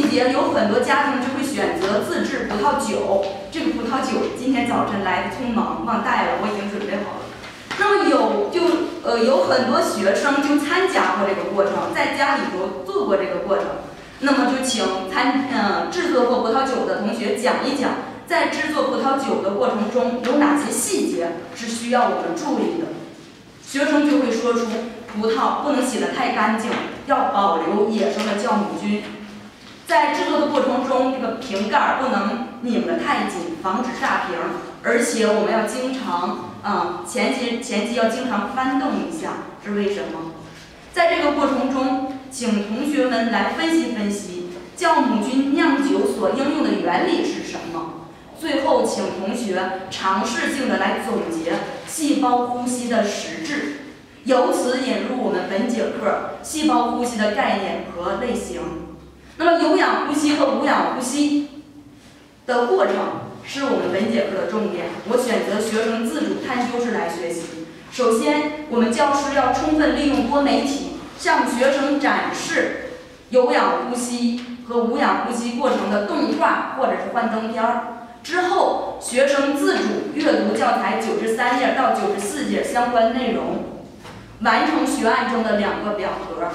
季节，有很多家庭就会选择自制葡萄酒。这个葡萄酒今天早晨来的匆忙，忘带了，我已经准备好了。那么有就呃有很多学生就参加过这个过程，在家里头做过这个过程。那么就请参嗯制作过葡萄酒的同学讲一讲，在制作葡萄酒的过程中有哪些细节是需要我们注意的。学生就会说出葡萄不能洗得太干净，要保留野生的酵母菌。在制作的过程中，这个瓶盖不能拧得太紧，防止炸瓶。而且我们要经常啊前期前期要经常翻动一下，是为什么？在这个过程中。请同学们来分析分析酵母菌酿酒所应用的原理是什么？最后，请同学尝试性的来总结细胞呼吸的实质，由此引入我们本节课细胞呼吸的概念和类型。那么，有氧呼吸和无氧呼吸的过程是我们本节课的重点。我选择学生自主探究式来学习。首先，我们教师要充分利用多媒体。向学生展示有氧呼吸和无氧呼吸过程的动画或者是幻灯片。之后，学生自主阅读教材九十三页到九十四页相关内容，完成学案中的两个表格。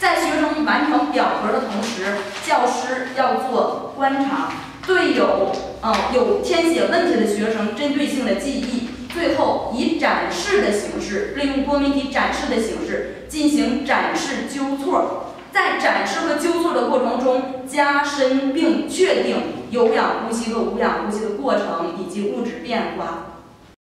在学生完成表格的同时，教师要做观察，对有嗯有填写问题的学生针对性的记忆。最后，以展示的形式，利用多媒体展示的形式进行展示纠错，在展示和纠错的过程中，加深并确定有氧呼吸和无氧呼吸的过程以及物质变化。